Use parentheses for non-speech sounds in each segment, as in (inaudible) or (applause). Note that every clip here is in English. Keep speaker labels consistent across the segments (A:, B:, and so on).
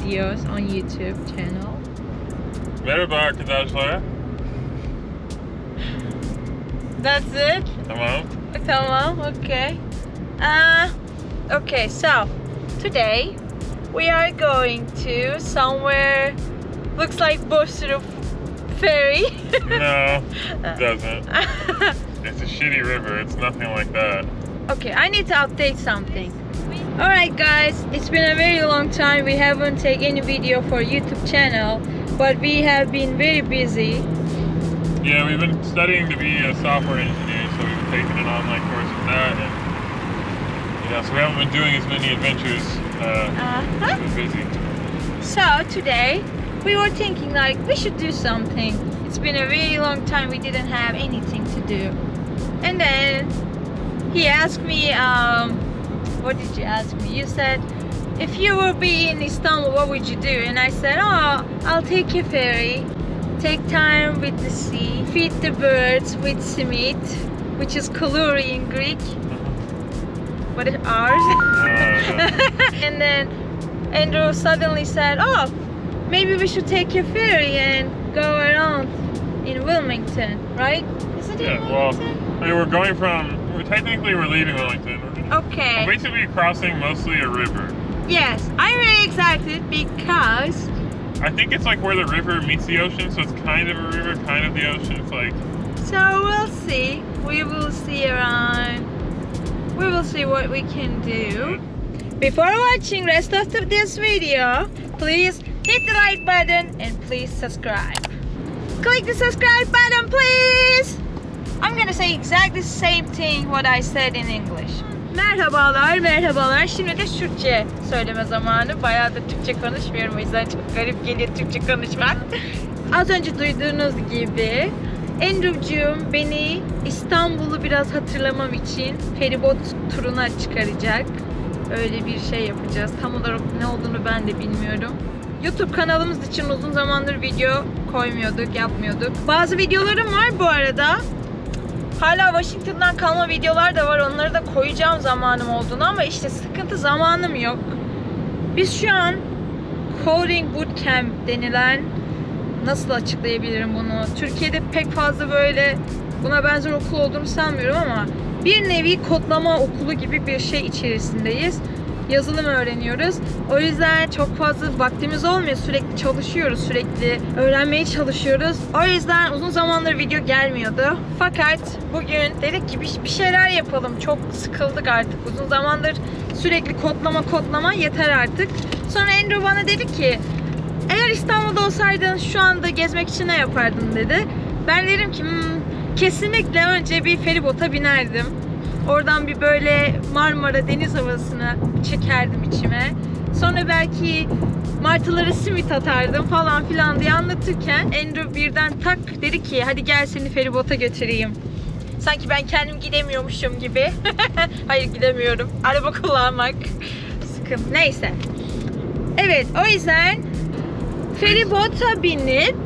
A: videos on YouTube channel.
B: Merhaba arkadaşlar.
A: That's it?
B: Tamam.
A: Tamam, okay. Uh, okay, so today we are going to somewhere looks like Bosphorus Ferry. (laughs)
B: No, it doesn't. (laughs) It's a shitty river. It's nothing like that.
A: Okay, I need to update something. Alright guys, it's been a very long time. We haven't taken any video for YouTube channel, but we have been very busy.
B: Yeah, we've been studying to be a software engineer, so we've been taking an online course with that, and yeah, so we haven't been doing as many adventures. Uh, we've been busy.
A: So today we were thinking like we should do something. It's been a really long time we didn't have anything to do. And then he asked me, um, what did you ask me? You said, if you will be in Istanbul, what would you do? And I said, oh, I'll take a ferry, take time with the sea, feed the birds with simit, which is koulouri in Greek. Mm-hmm. What is ours? Oh, (laughs) and then Andrew suddenly said, oh, maybe we should take a ferry and go around in Wilmington, right? Is it
B: Yeah, well,
A: Wilmington?
B: I mean, we're going from. We're technically we're leaving Wilmington. We're
A: Okay.
B: basically crossing mostly a river.
A: Yes, I'm very excited because
B: I think it's like where the river meets the ocean, so it's kind of a river, kind of the ocean. It's like
A: so we'll see. We will see around. We will see what we can do. Before watching rest of this video, please hit the like button and please subscribe. Click the subscribe button, please. I'm gonna say exactly the same thing what I said in English. Merhabalar, merhabalar. Şimdi de Türkçe söyleme zamanı. Bayağıdır Türkçe konuşmuyorum o yüzden çok garip geliyor Türkçe konuşmak. Az önce duyduğunuz gibi Andrew'cum beni İstanbul'u biraz hatırlamam için feribot turuna çıkaracak. Öyle bir şey yapacağız. Tam olarak ne olduğunu ben de bilmiyorum. YouTube kanalımız için uzun zamandır video koymuyorduk, yapmıyorduk. Bazı videolarım var bu arada. Hala Washington'dan kalma videolar da var. Onları da koyacağım zamanım olduğunu ama işte sıkıntı zamanım yok. Biz şu an Coding Bootcamp denilen nasıl açıklayabilirim bunu? Türkiye'de pek fazla böyle buna benzer okul olduğunu sanmıyorum ama bir nevi kodlama okulu gibi bir şey içerisindeyiz. Yazılım öğreniyoruz. O yüzden çok fazla vaktimiz olmuyor. Sürekli çalışıyoruz, sürekli öğrenmeye çalışıyoruz. O yüzden uzun zamandır video gelmiyordu. Fakat bugün dedik ki bir şeyler yapalım. Çok sıkıldık artık. Uzun zamandır sürekli kodlama kodlama yeter artık. Sonra Andrew bana dedi ki eğer İstanbul'da olsaydın şu anda gezmek için ne yapardın dedi. Ben dedim ki "Hmm, kesinlikle önce bir feribota binerdim. Oradan bir böyle Marmara deniz havasını çekerdim içime. Sonra belki martılara simit atardım falan filan diye anlatırken Andrew birden tak dedi ki hadi gel seni feribota götüreyim. Sanki ben kendim gidemiyormuşum gibi. (laughs) Hayır gidemiyorum. Araba kullanmak sıkıntı. Neyse. Evet o yüzden feribota binip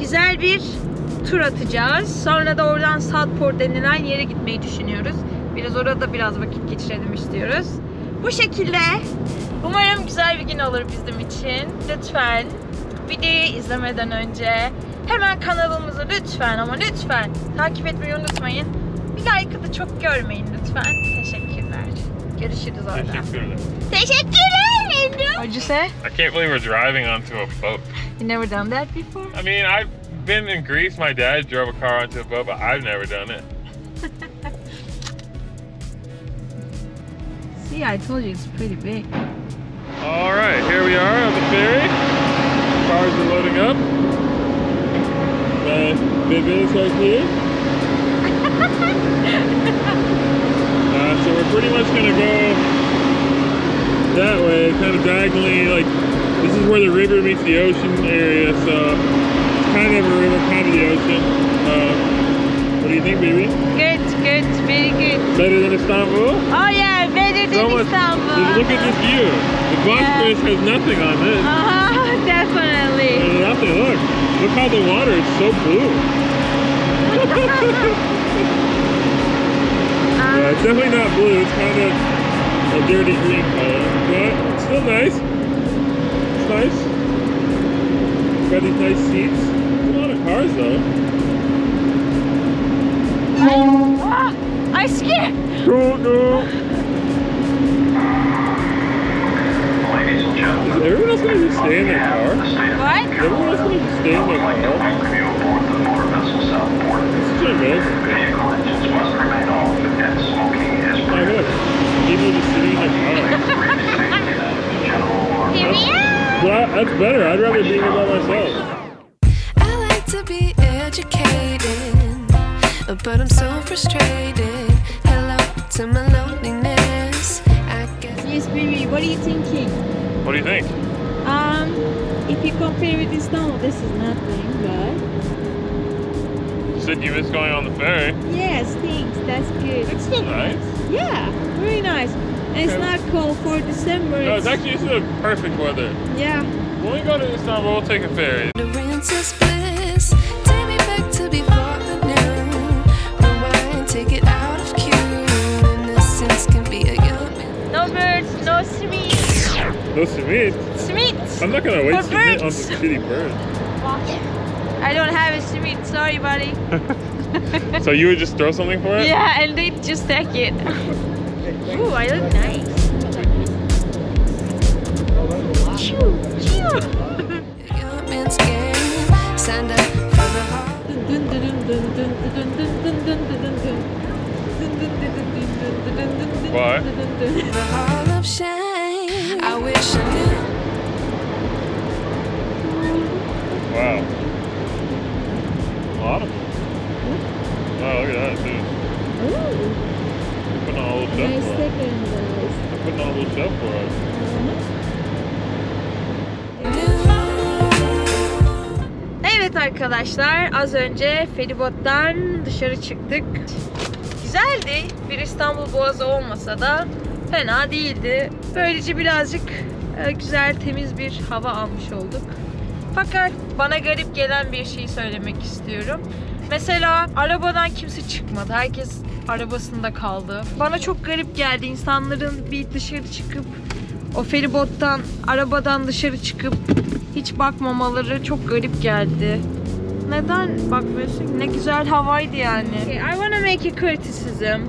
A: güzel bir tur atacağız. Sonra da oradan Southport denilen yere gitmeyi düşünüyoruz. Biraz orada biraz vakit geçirelim istiyoruz. Bu şekilde umarım güzel bir gün olur bizim için. Lütfen videoyu izlemeden önce hemen kanalımızı lütfen ama lütfen takip etmeyi unutmayın. Bir like'ı da çok görmeyin lütfen. Teşekkürler. Görüşürüz orada.
B: Teşekkürler.
A: Teşekkürler. What'd you say?
B: I can't believe we're driving onto a boat.
A: You never done that before?
B: I mean, I've been in Greece. My dad drove a car onto a boat, but I've never done it.
A: See, I told you it's pretty big.
B: All right, here we are on the ferry. Cars are loading up. Uh, Vivian is right here. (laughs) uh, so we're pretty much gonna go that way, kind of diagonally. Like this is where the river meets the ocean area, so it's kind of a river, kind of the ocean. Uh, what do you think, baby?
A: Good, good, very good.
B: Better than Istanbul?
A: Oh yeah,
B: So much-
A: Istanbul.
B: Look at this view. The Bosphorus has nothing on this.
A: Uh-huh, (laughs) definitely.
B: There's nothing. Look. Look how the water is so blue.
A: Uh-huh. (laughs)
B: Yeah, it's definitely not blue. It's kind of a dirty green color, but it's still nice. It's nice. Got these nice seats. There's a lot of cars though.
A: Ah, I scared.
B: Go, go.
C: Did
B: everyone else going to stay in their car?
A: What?
B: Did everyone else going to stay in their car? This is
C: It's too amazing.
B: Oh, look. People just sitting in their car.
A: Here we are!
B: Well, that's better. I'd rather be here by myself.
A: You
B: think?
A: Um, if you compare with Istanbul, this is nothing, but
B: You said you missed going on the ferry.
A: yes, thanks. That's good.
B: It's still nice.
A: Yeah, very nice. And it's not cold for December.
B: No, it's actually it's the perfect weather.
A: yeah.
B: When we go to Istanbul, we'll take a ferry.
A: Sweets.
B: No simit.
A: Sweets.
B: I'm not gonna waste
A: For
B: on some shitty birds.
A: I don't have a sweet. Sorry, buddy. (laughs)
B: So you would just throw something for it?
A: Yeah, and they just take it. Ooh, I look nice.
D: A
B: putting on a little shelf for us. Evet
A: arkadaşlar az önce feribottan dışarı çıktık. Güzeldi. Bir İstanbul Boğazı olmasa da fena değildi. Böylece birazcık e, güzel temiz bir hava almış olduk. Fakat bana garip gelen bir şey söylemek istiyorum. Mesela arabadan kimse çıkmadı. Herkes arabasında kaldı. Bana çok garip geldi insanların bir dışarı çıkıp o feribottan, arabadan dışarı çıkıp hiç bakmamaları çok garip geldi. Neden bakmıyorsun? Ne güzel havaydı yani. I wanna make a criticism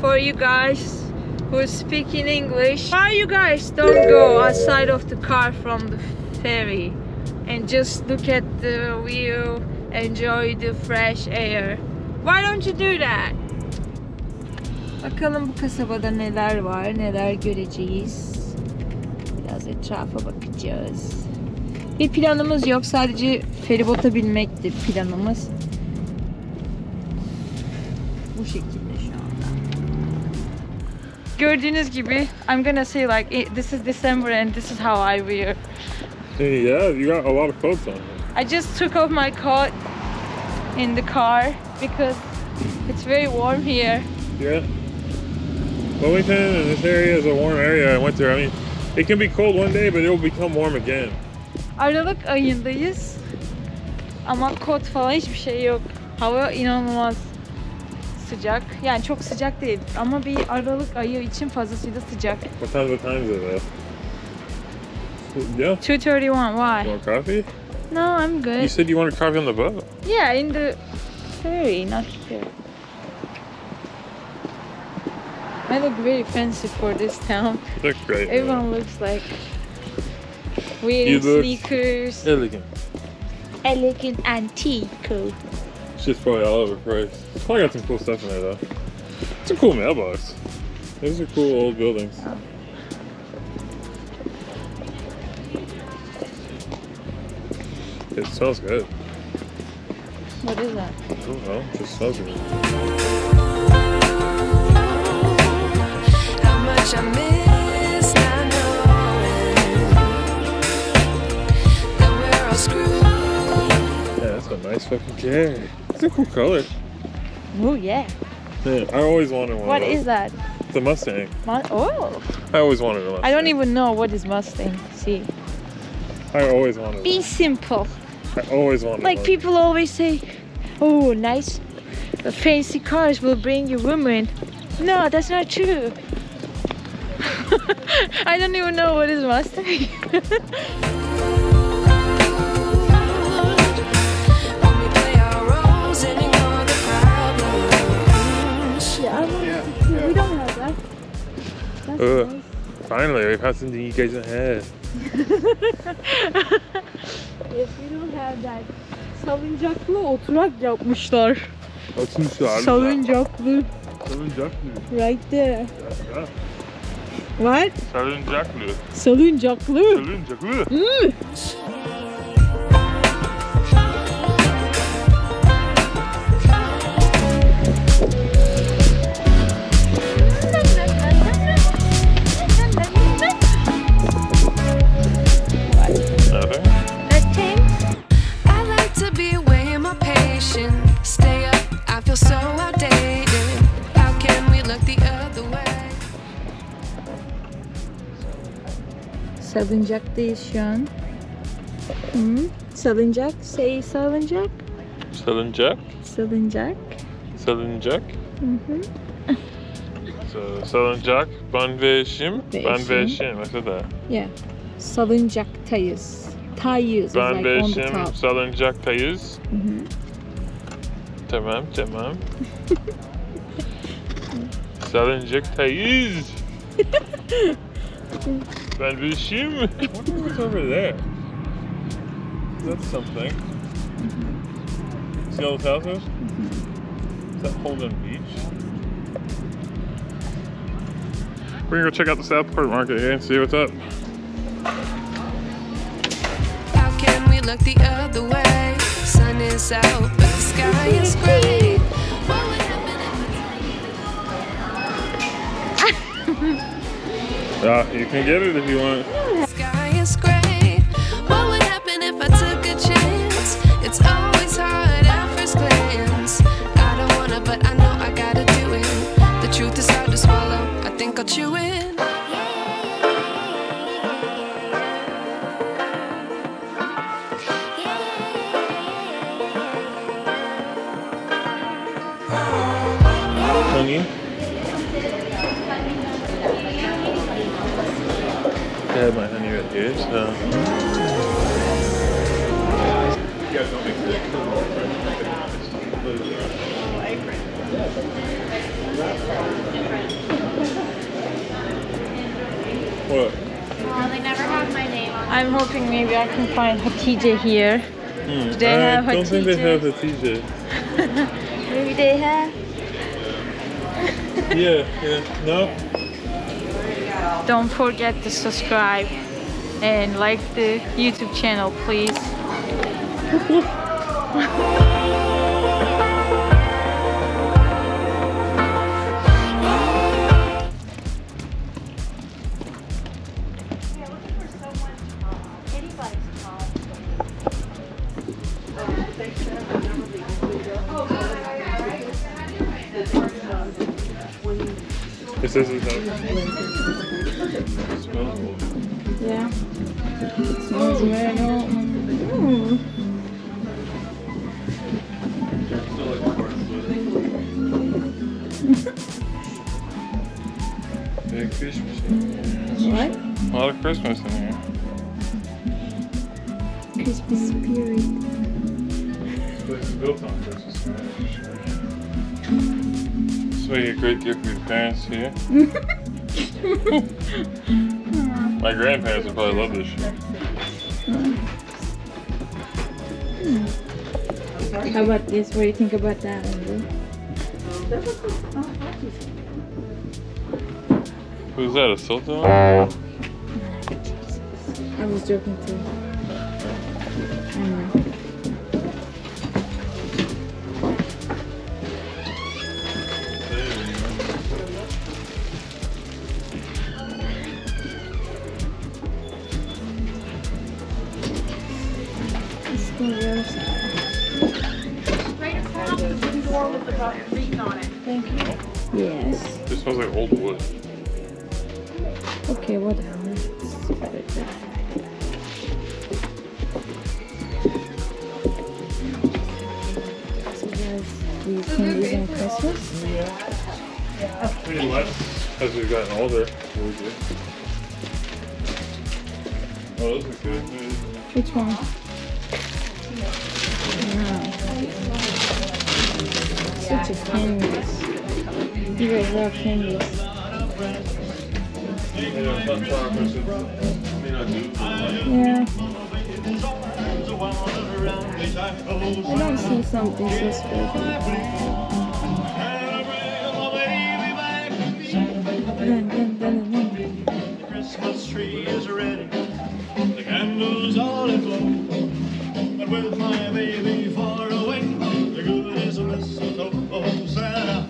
A: for you guys who speak in English. Why you guys don't go outside of the car from the ferry and just look at the view, enjoy the fresh air? Why don't you do that? Bakalım bu kasabada neler var, neler göreceğiz. Biraz etrafa bakacağız. Bir planımız yok. Sadece feribota binmekti planımız. Bu şekilde şu anda. Gördüğünüz gibi I'm gonna say like "Eh, this is December and this is how I wear.
B: Yeah, you got a lot of coats on.
A: I just took off my coat in the car because it's very warm here.
B: Yeah. Wilmington and this area is a warm area in winter. I mean, it can be cold one day, but it will become warm again.
A: Aralık ayındayız. Ama kot falan hiçbir şey yok. Hava inanılmaz sıcak. Yani çok sıcak değil ama bir Aralık ayı için fazlasıyla sıcak.
B: What time? What time is it? Yeah.
A: 231,
B: You
A: why?
B: want coffee?
A: No, I'm good.
B: You said you wanted coffee on the boat.
A: Yeah, in the ferry, not here. I look very fancy for this town.
B: You look great. man.
A: Everyone looks like weird
B: You look-
A: sneakers,
B: Elegant.
A: elegant antique.
B: It's just probably all overpriced. Probably got some cool stuff in there though. It's a cool mailbox. Those are cool old buildings. It smells good.
A: What is that?
B: I don't know. It just smells good. Car. It's a cool color.
A: Oh yeah.
B: Yeah, I always wanted one.
A: What is that?
B: The Mustang.
A: Mu- oh,
B: I always wanted a Mustang.
A: I don't even know what is Mustang. See,
B: I always wanted.
A: be
B: one.
A: simple.
B: I always wanted.
A: Like
B: one.
A: people always say, oh, nice, uh, fancy cars will bring you women. No, that's not true. (laughs) I don't even know what is Mustang. (laughs) Nice.
B: Finally, we found something you guys don't have.
A: If we don't have that salıncaklı oturak yapmışlar.
B: Atmışlar.
A: Salıncaklı.
B: Salıncaklı.
A: Right there.
B: Ya,
A: What?
B: Salıncaklı.
A: Salıncaklı.
B: Salıncaklı.
A: Mm. Salıncaktayız şu an. Hı? Salıncak. Say salıncak.
B: Salıncak.
A: Salıncak.
B: Salıncak.
A: Hı hı.
B: So, salıncak. Ben ve eşim.
A: Ve
B: Ben ve
A: eşim.
B: eşim. Mesela.
A: Yeah. Salıncaktayız. Tayız
B: Ben ve
A: like on the
B: eşim
A: top.
B: salıncak'tayız.
A: Hı hı.
B: Tamam tamam. Salıncak'tayız. (laughs) ben ve eşim. What's over there? That's something. See all the houses? Is that Holden Beach? We're gonna go check out the Southport Market here and see what's up.
E: How can we look the other way? Sun is out, but the sky is gray. (laughs)
B: Yeah, you can get it if you want.
E: sky is gray? What would happen if I took a chance? It's always hard at first glance. I don't wanna, but I know I gotta do it. The truth is hard to swallow. I think I'll chew it.
B: Honey? I have my honey right here, so. What?
F: Well, they never have my name on
A: I'm hoping maybe I can find Hatice here.
B: Hmm,
A: they
B: I
A: have
B: don't think they
A: Hatice?
B: have a t-shirt. (laughs)
A: Maybe they have.
B: Yeah, yeah. No?
A: Don't forget to subscribe and like the YouTube channel, please. (laughs)
B: says it's not. Smells old.
A: Yeah. Smells very old. Mm.
B: Big Christmas. in.
A: What?
B: A lot of Christmas in here.
A: Christmas spirit.
B: This place is built on Christmas. This would be a great gift for your parents here. (laughs) (laughs) My grandparents would probably love this shit.
A: How about this? What do you think about that,
B: Who's that? A sultan?
A: I was joking too. The
F: wooden the bu- wreath on it.
A: Thank you. Yes.
B: This smells like old wood.
A: Okay, whatever. It's better than- So guys, these can use on Christmas.
B: Maybe less as we've gotten older. We'll do. Oh, those are good.
A: Which one? Such a candies. You guys love candies.
B: Yeah.
A: I don't see something so special. Dun.
E: Christmas tree is ready. The candles all aglow. But with my baby far away, the good is a mistletoe.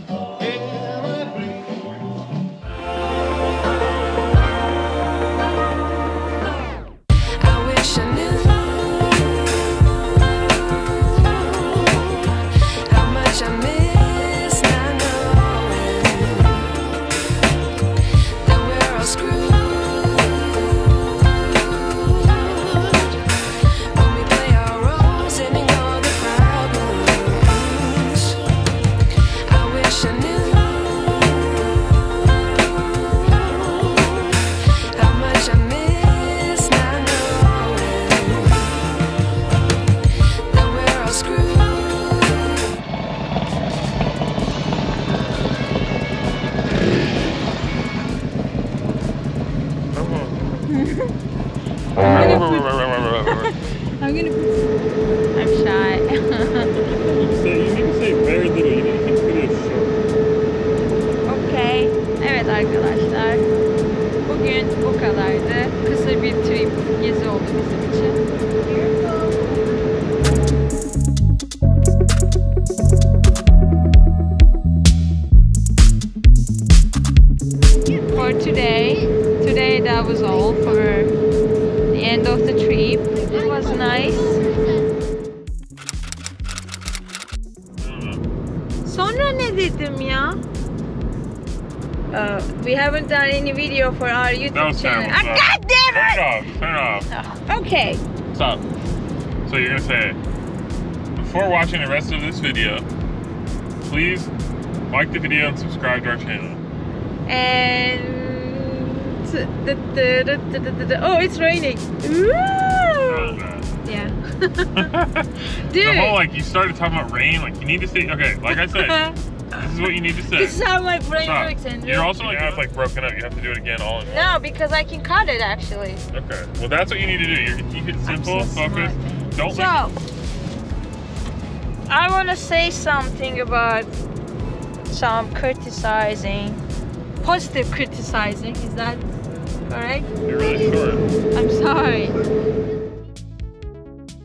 A: Today, today that was all for the end of the trip. It was nice. Sonra ne dedim ya? Uh, we haven't done any video for our YouTube
B: That was
A: channel.
B: terrible.
A: Ah, God damn
B: Turn
A: it!
B: it off. Turn it off.
A: Okay.
B: Stop. So you're gonna say, before watching the rest of this video, please like the video and subscribe to our channel.
A: And the, the, the, the, the, the, oh, it's raining. Ooh.
B: That was.
A: Yeah. (laughs)
B: the
A: Dude.
B: whole like you started talking about rain, like you need to say okay, like I said, (laughs) this is what you need to say.
A: this is how my brain
B: Stop.
A: works, Andrew.
B: You're also like, now it's like broken up. You have to do it again all in one.
A: no, because I can cut it actually.
B: Okay. Well, that's what you need to do. You're keep it simple,
A: so
B: focused. Don't
A: So,
B: like,
A: I want to say something about some criticizing, positive criticizing. Is that correct?
B: you're really short.
A: I'm sorry.